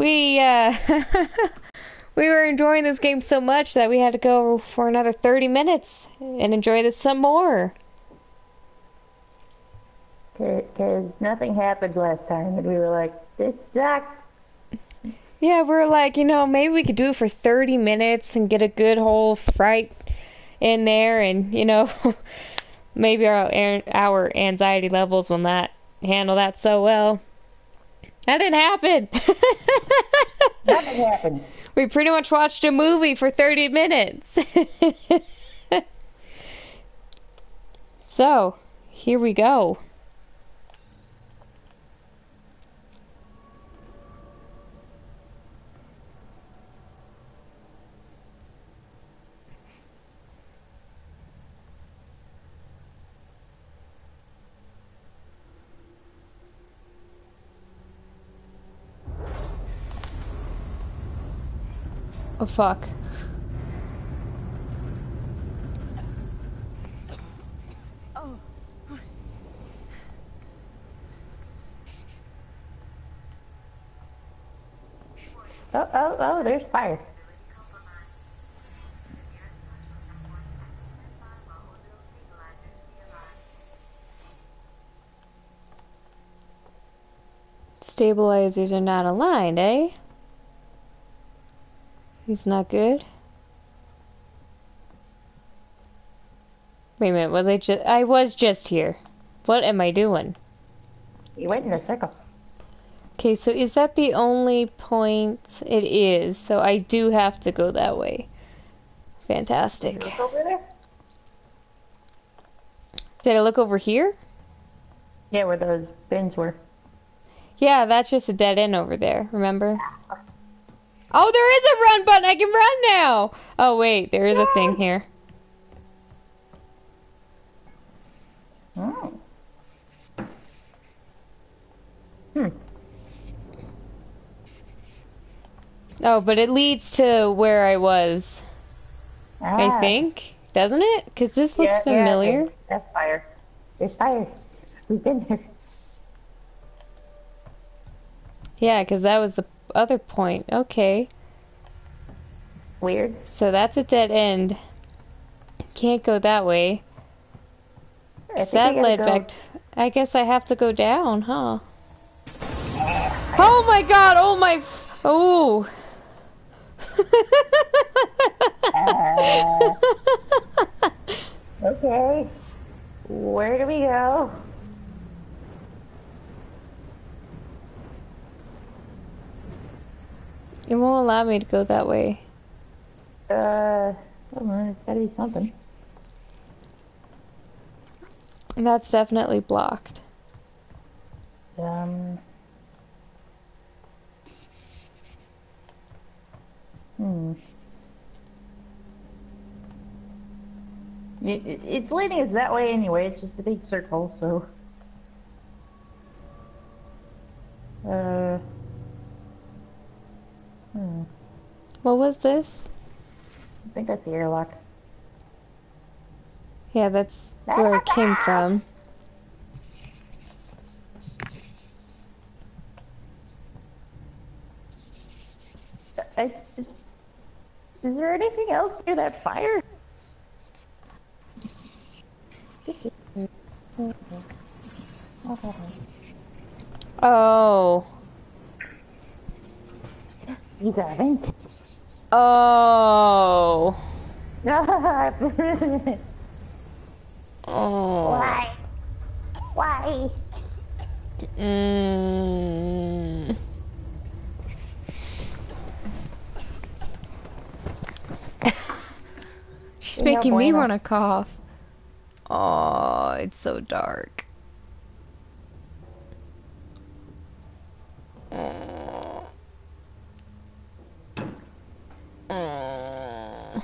we uh, we were enjoying this game so much that we had to go for another 30 minutes and enjoy this some more. Because nothing happened last time, and we were like, this sucks. Yeah, we're like, you know, maybe we could do it for 30 minutes and get a good whole fright in there, and, you know, maybe our, our anxiety levels will not handle that so well. That didn't happen. Nothing happened. We pretty much watched a movie for 30 minutes. so, here we go. Oh fuck. Oh. Oh, oh, oh, there's fire. Stabilizers are not aligned, eh? He's not good. Wait a minute, was I just- I was just here. What am I doing? You went in a circle. Okay, so is that the only point? It is, so I do have to go that way. Fantastic. Look over there? Did I look over here? Yeah, where those bins were. Yeah, that's just a dead end over there, remember? Oh, there is a run button! I can run now! Oh, wait, there is a thing here. Oh. Hmm. Oh, but it leads to where I was, I Ah. think. Doesn't it? Because this looks Yeah, yeah, familiar. there- that's fire. There's fire. We've been there. Yeah, because that was the other point. Okay. Weird. So that's a dead end. Can't go that way. That led go- back. To, I guess I have to go down, huh? Oh my god! Oh my! Oh! Okay. Where do we go? It won't allow me to go that way. Uh, hold on, it's gotta be something. That's definitely blocked. Um. Hmm. It, it- it's leading us that way anyway. It's just a big circle, so. Uh. Hmm. What was this? I think that's the airlock. Yeah, that's where it came from. I, is there anything else near that fire? Oh. You haven't. Oh. Why? Oh. Why? Mm. She's No making me want to cough. Oh, it's so dark. Oh. Oh.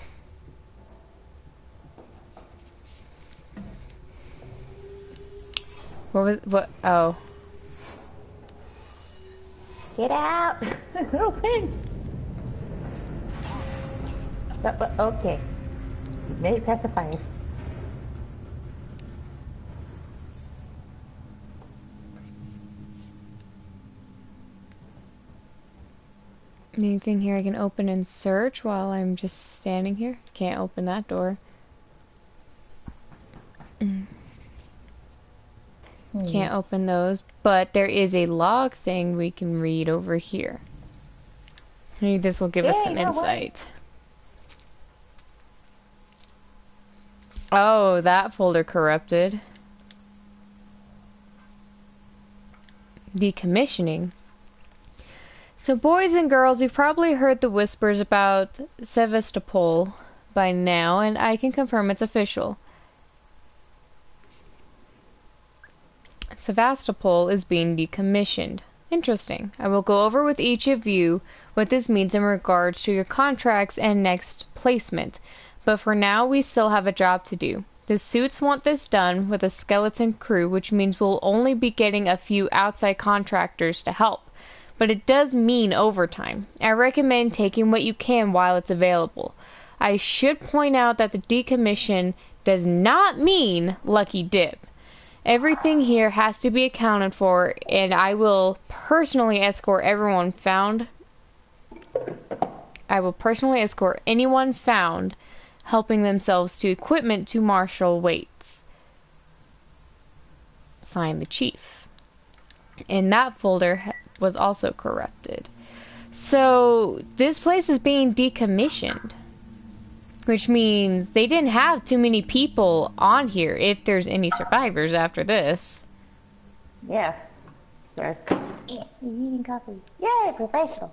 What was what? Oh, Get out! Open! Uh, uh, okay. You made it past the fire. Anything here I can open and search while I'm just standing here? Can't open that door. Mm. Can't open those, but there is a log thing we can read over here. Maybe this will give us some what? insight. Oh, that folder corrupted. Decommissioning. So, boys and girls, you've probably heard the whispers about Sevastopol by now, and I can confirm it's official. Sevastopol is being decommissioned. Interesting. I will go over with each of you what this means in regards to your contracts and next placement. But for now, we still have a job to do. The suits want this done with a skeleton crew, which means we'll only be getting a few outside contractors to help. But it does mean overtime. I recommend taking what you can while it's available. I should point out that the decommission does not mean lucky dip. Everything here has to be accounted for, and I will personally escort everyone found. I will personally escort anyone found helping themselves to equipment to Marshal Waits. Signed the chief. In that folder was also corrupted. So this place is being decommissioned. Which means they didn't have too many people on here if there's any survivors after this. Yeah. Sorry. Yeah, eating coffee. Yay, professional.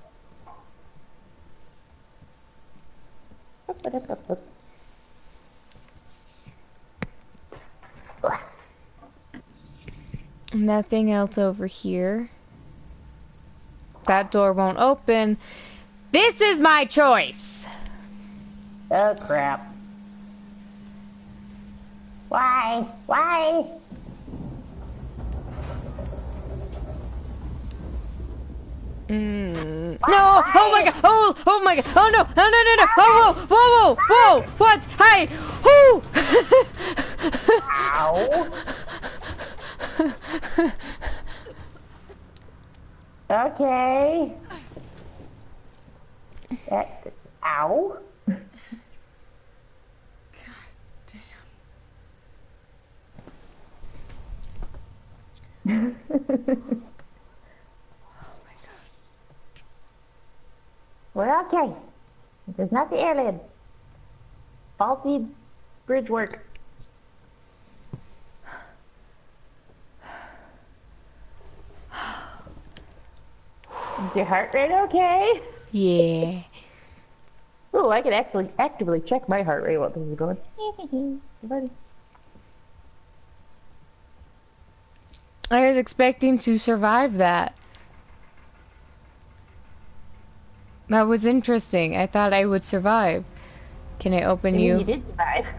Nothing else over here. That door won't open. This is my choice. Oh crap. Why? Why? Mm. No! Oh my god! Oh! Oh my god! Oh no! No! No! No! No! Whoa! Whoa! Whoa! Whoa! Whoa! What? Hi! Whoo! Ow. okay. That. Ow. God damn. We're okay. It is not the air lid. Faulty bridge work. Is your heart rate okay? Yeah. Oh, I can actually actively check my heart rate while this is going. Buddy. I was expecting to survive that. That was interesting. I thought I would survive. Can I open I mean, you? you did survive.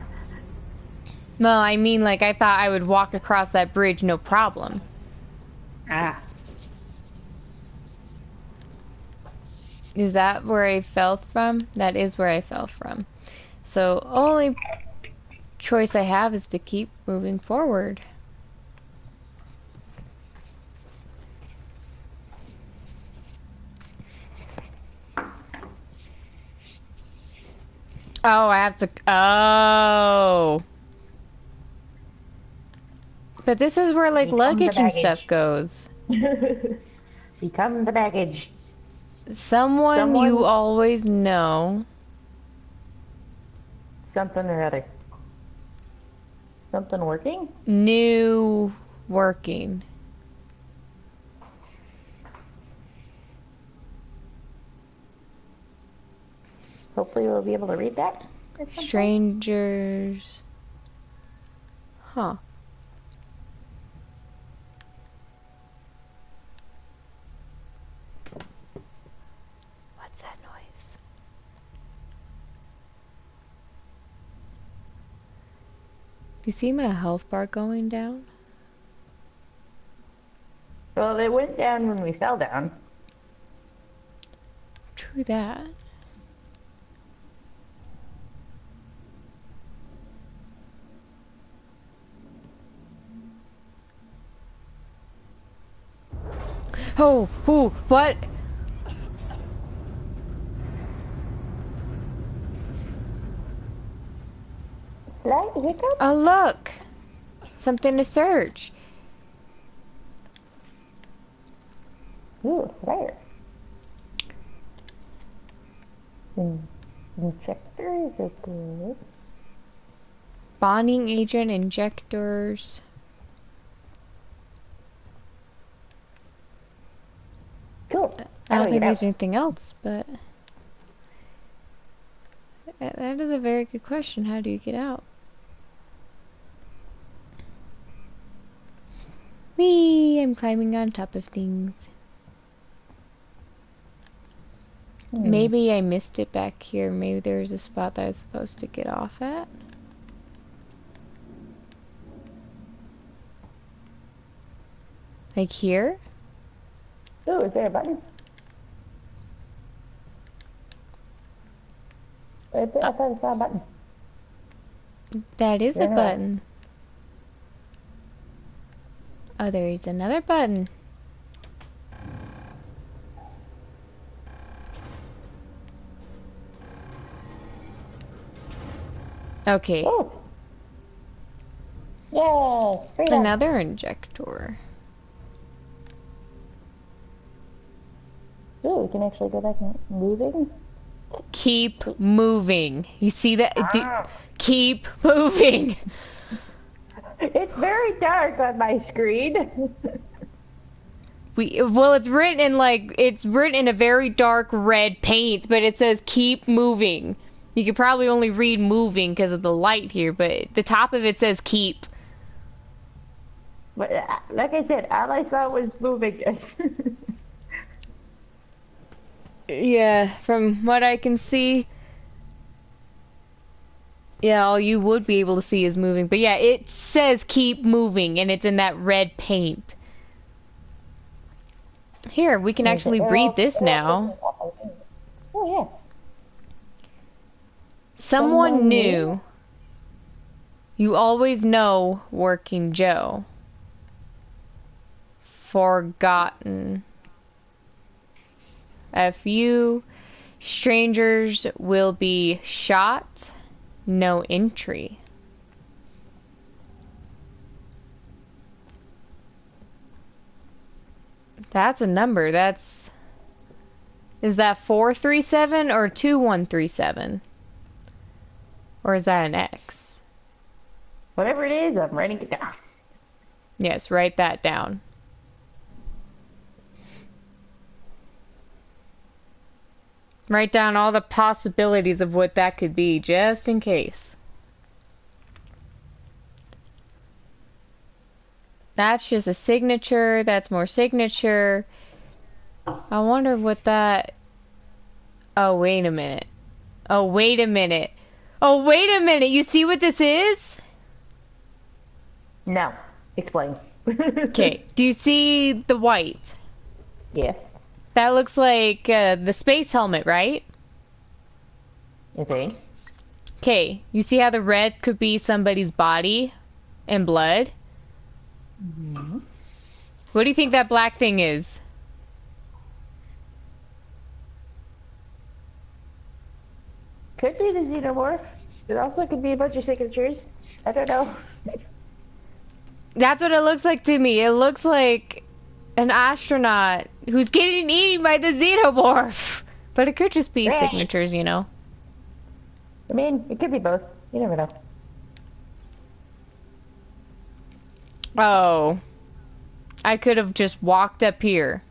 Well, I mean, like, I thought I would walk across that bridge no problem. Ah. Is that where I fell from? That is where I fell from. So, only choice I have is to keep moving forward. Oh, I have to. Oh. But this is where, like, Become luggage and stuff goes. Become the baggage. Someone, Someone- you always know. Something or other. Something working? New working. Hopefully we'll be able to read that. at some point. Strangers. Huh. What's that noise? You see my health bar going down? Well, they went down when we fell down. True that. Oh, who, what? Oh, look! Something to search. Ooh, a flare. Injectors are good. Bonding agent, injectors. Cool. I don't do think there's anything else, but. That is a very good question. How do you get out? Whee! I'm climbing on top of things. Hmm. Maybe I missed it back here. Maybe there's a spot that I was supposed to get off at. Like here? Oh, is there a button? I, I thought I saw a button. That is a Yeah. button. Oh, there is another button. Okay, Oh! Yay! Freedom! another injector. Ooh, we can actually go back and moving. Keep moving. You see that? Ah. keep moving. It's very dark on my screen. We well, it's written in like it's written in a very dark red paint, but it says keep moving. You could probably only read moving because of the light here, but the top of it says keep. but uh, like I said, all I saw was moving. Yeah, from what I can see. Yeah, all you would be able to see is moving. But yeah, it says keep moving and it's in that red paint. Here, we can actually read this now. Oh yeah. Someone new? You always know Working Joe. Forgotten. A few strangers will be shot. No entry. That's a number. That's. Is that 437 or 2137? Or is that an X? Whatever it is, I'm writing it down. Yes, write that down. Write down all the possibilities of what that could be, just in case. That's just a signature. That's more signature. I wonder what that. Oh, wait a minute. Oh, wait a minute. Oh, wait a minute. You see what this is? No. Explain. Okay. Do you see the white? Yes. That looks like uh, the space helmet, right? Okay. Okay. You see how the red could be somebody's body and blood? What do you think that black thing is? Could be the xenomorph. It also could be a bunch of signatures. I don't know. That's what it looks like to me. It looks like an astronaut who's getting eaten by the xenomorph. But it could just be Right. signatures, you know. I mean, it could be both. You never know. Oh. I could have just walked up here.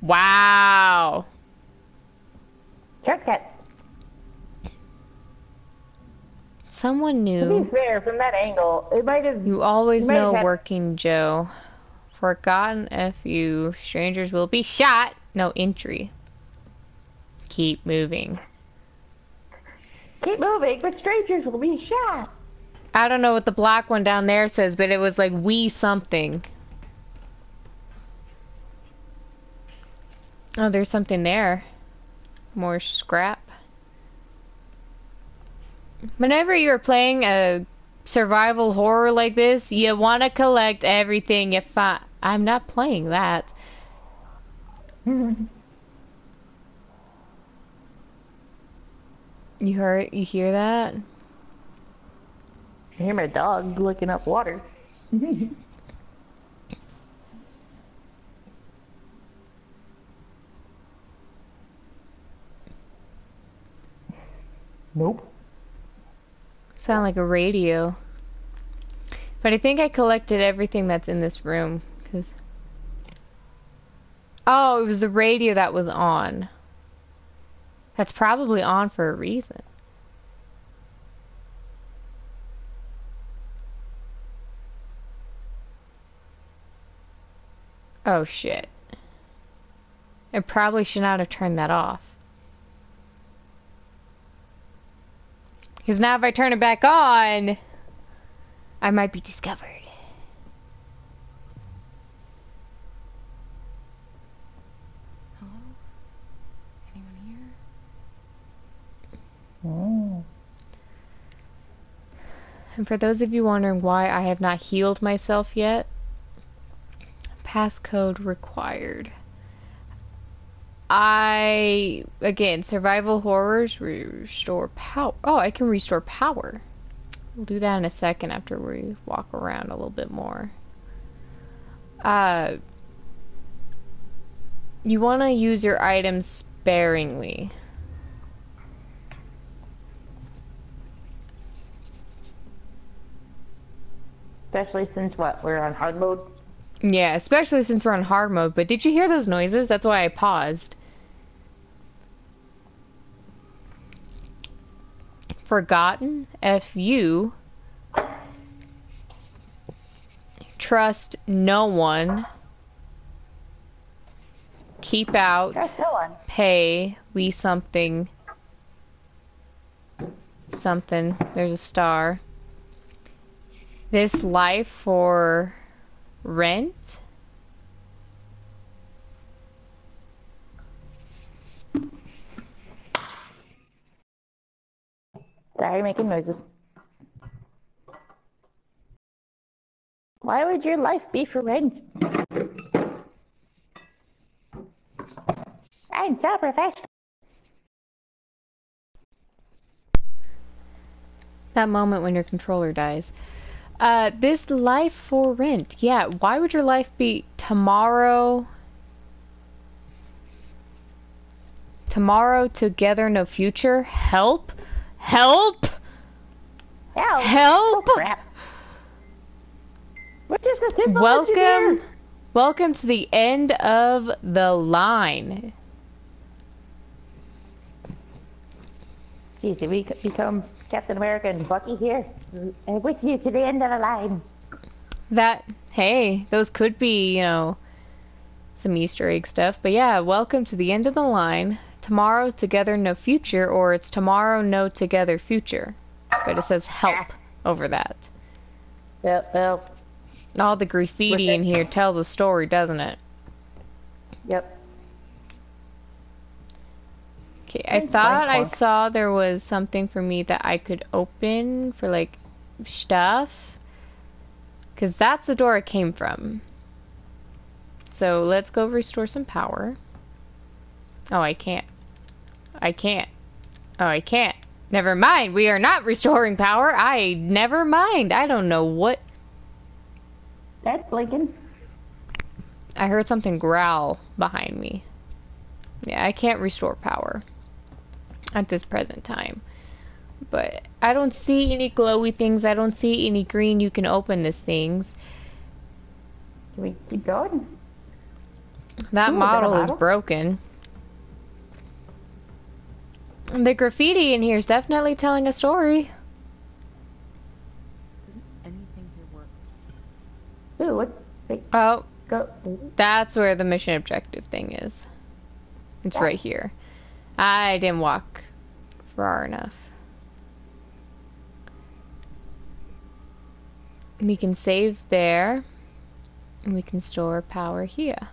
Wow. Shortcut. Someone To new. be fair, from that angle, it might have. You always know had- working Joe. Forgotten if you Strangers will be shot. No entry. Keep moving. Keep moving, but strangers will be shot. I don't know what the black one down there says, but it was like we something. Oh, there's something there. More scrap. Whenever you're playing a survival horror like this, you want to collect everything you find. I'm not playing that. You heard? You hear that? I hear my dog looking up water. nope. Sound like a radio. But I think I collected everything that's in this room. Cause... Oh, it was the radio that was on. That's probably on for a reason. Oh shit. I probably should not have turned that off. Because now if I turn it back on, I might be discovered. Hello? Anyone here? Oh. And for those of you wondering why I have not healed myself yet, passcode required. I again survival horrors restore power. Oh, I can restore power. We'll do that in a second after we walk around a little bit more. Uh, you want to use your items sparingly. Especially since what? We're on hard mode? Yeah, especially since we're on hard mode. But did you hear those noises? That's why I paused. Forgotten. if you. Trust no one. Keep out. No one. Pay. We something. Something. There's a star. This life for rent? Sorry, making noises. Why would your life be for rent? I'm so professional. That moment when your controller dies. Uh, this life for rent. Yeah, why would your life be tomorrow? Tomorrow, together, no future? Help? Help? Help! Help? Oh, crap. Just a simple Welcome. Welcome to the end of the line. Did we become Captain America and Bucky here? Uh, with you to the end of the line. That, hey, those could be, you know, some Easter egg stuff. But yeah, welcome to the end of the line. Tomorrow, together, no future, or it's tomorrow, no together, future. But it says help over that. Yep, help. All the graffiti in here tells a story, doesn't it? yep. Okay, I thought I saw there was something for me that I could open for like stuff. Because that's the door it came from. So let's go restore some power. Oh, I can't. I can't. Oh, I can't. Never mind. We are not restoring power. I never mind. I don't know what. That's blinking. I heard something growl behind me. Yeah, I can't restore power at this present time. But I don't see any glowy things. I don't see any green you can open these things. Can we keep going? That Ooh, is model is model? broken. The graffiti in here is definitely telling a story. Doesn't anything here work? Ooh, what? Wait, Oh, go. that's where the mission objective thing is. It's right here. I didn't walk far enough. We can save there. And we can store power here.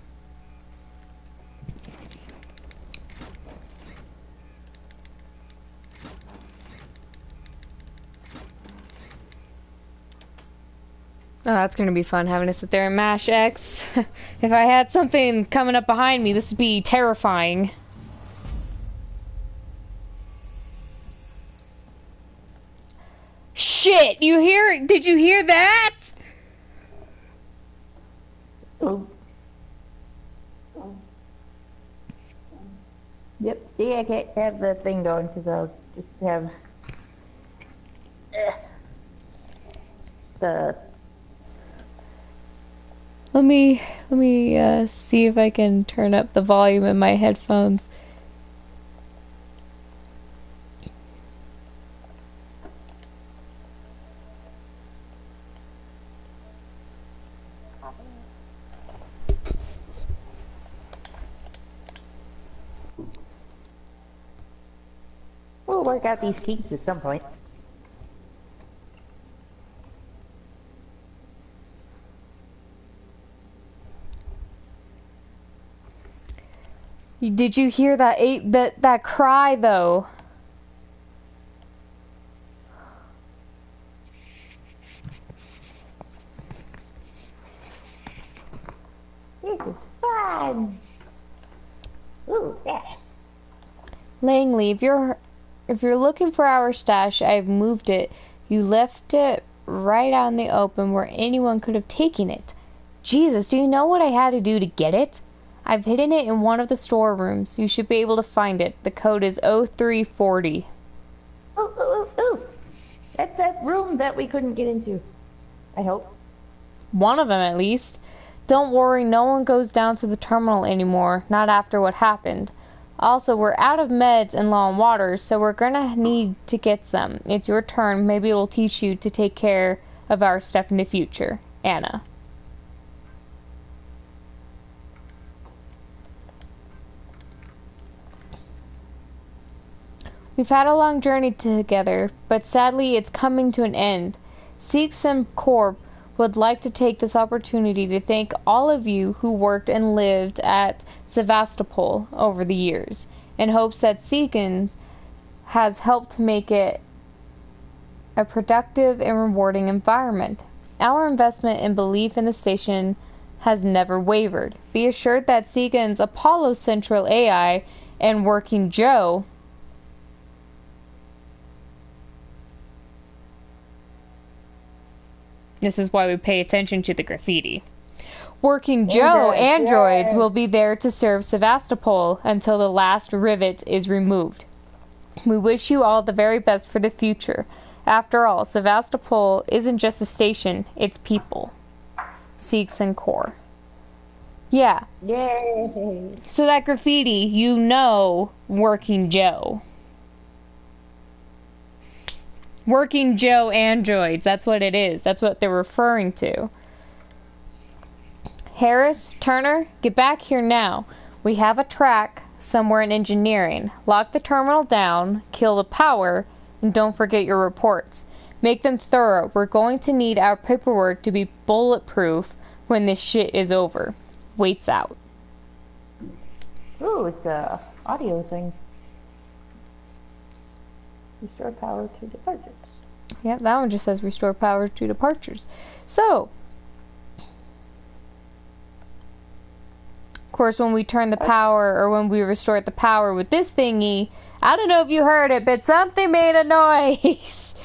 Oh, that's gonna be fun having to sit there and mash X. if I had something coming up behind me, this would be terrifying. Shit! You hear? Did you hear that? Oh. Yep. See, I can't have the thing going because I'll just have the. Let me let me uh, see if I can turn up the volume in my headphones. We'll work out these kinks at some point. Did you hear that eight that that cry though? This is fun. Ooh, yeah. Langley, if you're if you're looking for our stash, I've moved it. You left it right out in the open where anyone could have taken it. Jesus, do you know what I had to do to get it? I've hidden it in one of the storerooms. You should be able to find it. The code is 0340. Ooh, ooh, ooh, ooh. That's that room that we couldn't get into. I hope. One of them, at least. Don't worry, no one goes down to the terminal anymore, not after what happened. Also, we're out of meds and low on water, so we're gonna need to get some. It's your turn. Maybe it'll teach you to take care of our stuff in the future. Anna. We've had a long journey together, but sadly it's coming to an end. Seegson Corp would like to take this opportunity to thank all of you who worked and lived at Sevastopol over the years, in hopes that Seegson has helped make it a productive and rewarding environment. Our investment and belief in the station has never wavered. Be assured that Seegson's Apollo Central AI and Working Joe This is why we pay attention to the graffiti. Working Joe Androids, androids will be there to serve Sevastopol until the last rivet is removed. We wish you all the very best for the future. After all, Sevastopol isn't just a station, it's people. Seegson Corp. Yeah, Yay. so that graffiti, you know, Working Joe. Working Joe androids, that's what it is. That's what they're referring to. Harris, Turner, get back here now. We have a track somewhere in engineering. Lock the terminal down, kill the power, and don't forget your reports. Make them thorough. We're going to need our paperwork to be bulletproof when this shit is over. Waits out. Ooh, it's a audio thing. Restore power to departures. Yep, that one just says restore power to departures. So, of course, when we turn the power or when we restore the power with this thingy, I don't know if you heard it, but something made a noise.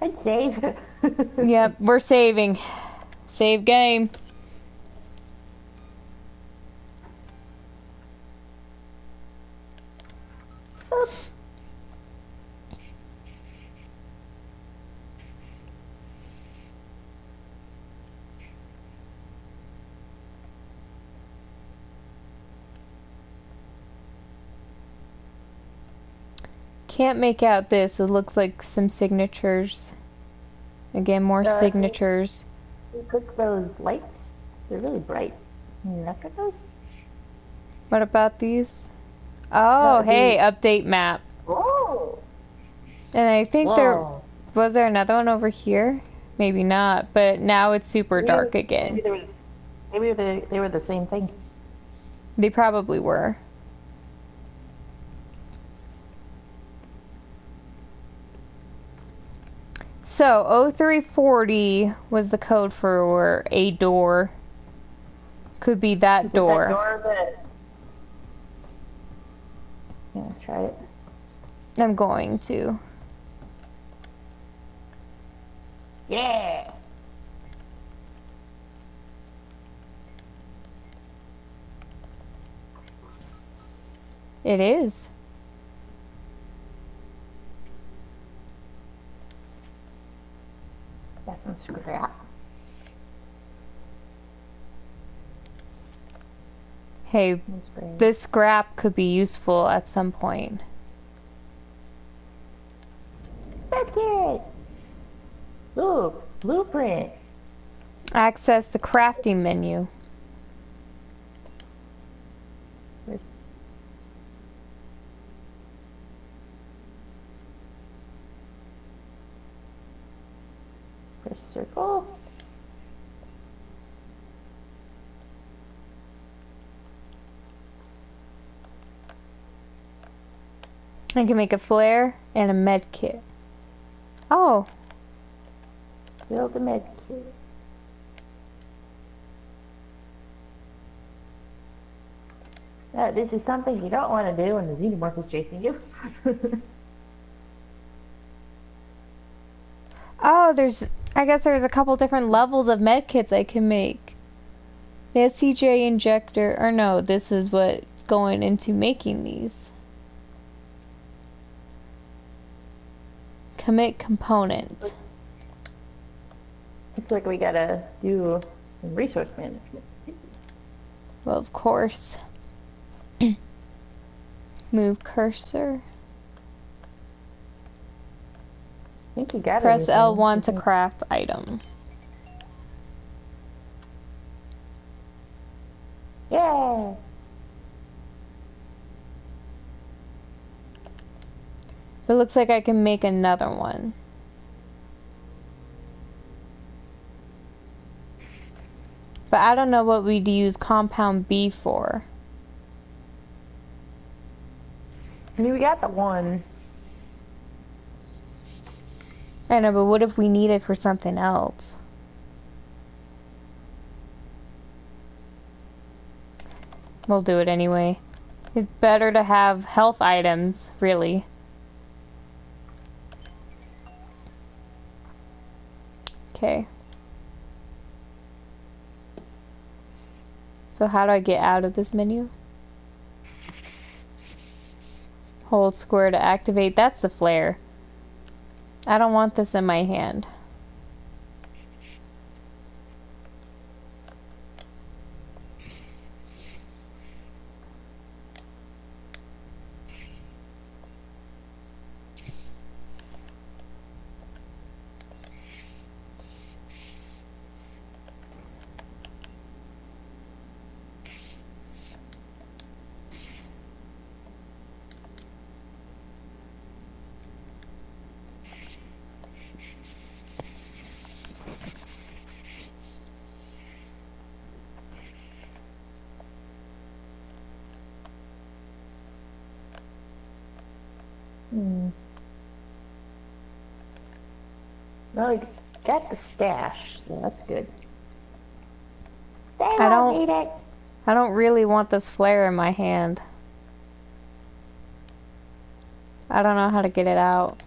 I'd save. yep, we're saving. Save game. Can't make out this. It looks like some signatures. Again, more Uh, signatures. You click those lights. They're really bright. Look at those? What about these? Oh, No, hey, update map. Oh! And I think there was there another one over here. Maybe not, but now it's super Maybe- dark Maybe, again. there was, maybe they, they were the same thing. They probably were. So, 0340 was the code for a door. Could be that door. That door that. Yeah, try it. I'm going to. Yeah. It is. Got some scrap. Hey, this scrap could be useful at some point. Medkit. Look, blueprint. Access the crafting menu. Press circle. I can make a flare and a med kit. Oh, Build a med kit. Uh, this is something you don't want to do when the xenomorph is chasing you. oh, there's. I guess there's a couple different levels of med kits I can make. The CJ injector, or no, this is what's going into making these. Commit component. Looks like we gotta do some resource management. Well, of course. Move cursor. I think you got Press everything. L1 to mm-hmm. craft item. Yeah. It looks like I can make another one. But I don't know what we'd use compound B for. I mean, we got the one. I know, but what if we need it for something else? We'll do it anyway. It's better to have health items, really. Okay. So how do I get out of this menu? Hold square to activate. That's the flare. I don't want this in my hand. Hmm. No, we got the stash, so that's good. They I don't don't- need it. I don't really want this flare in my hand. I don't know how to get it out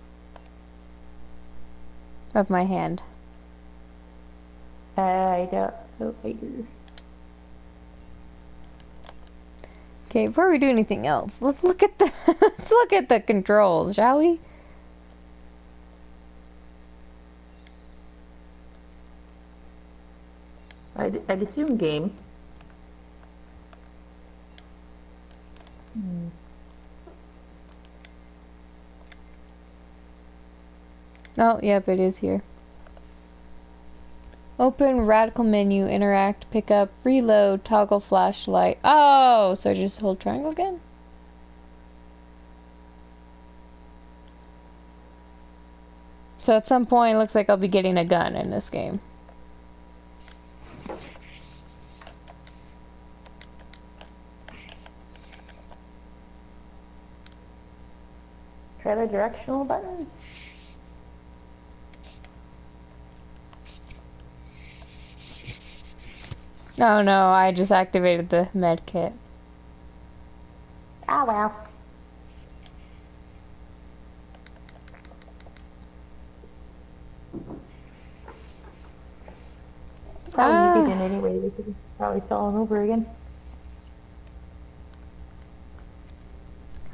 of my hand. I don't know either. Okay, before we do anything else, let's look at the let's look at the controls, shall we? Assume game. Hmm. Oh, yep, it is here. Open radial menu, interact, pick up, reload, toggle flashlight. Oh, so I just hold triangle again? So at some point, it looks like I'll be getting a gun in this game. Try the directional buttons. Oh no, I just activated the med kit. Ah oh, well. Probably ah. uh, easy anyway, we could probably fall over again.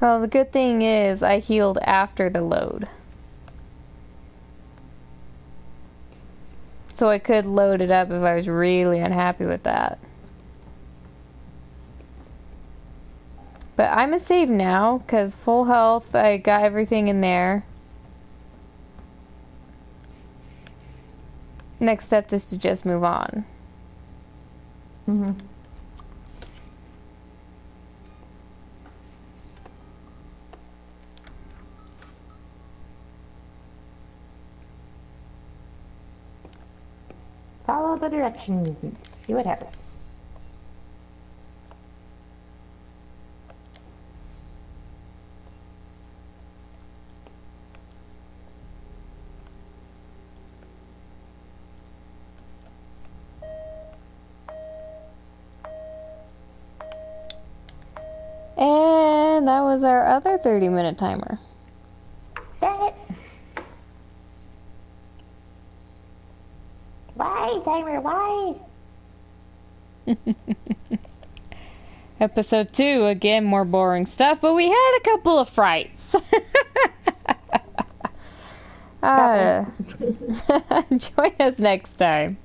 Well, the good thing is I healed after the load. So I could load it up if I was really unhappy with that. But I'm a save now because full health, I got everything in there. Next step is to just move on. Mm-hmm. Follow the directions and see what happens. And that was our other 30 minute timer. Dang it! Why, timer? Why? Episode two, again, more boring stuff, but we had a couple of frights. uh, join us next time.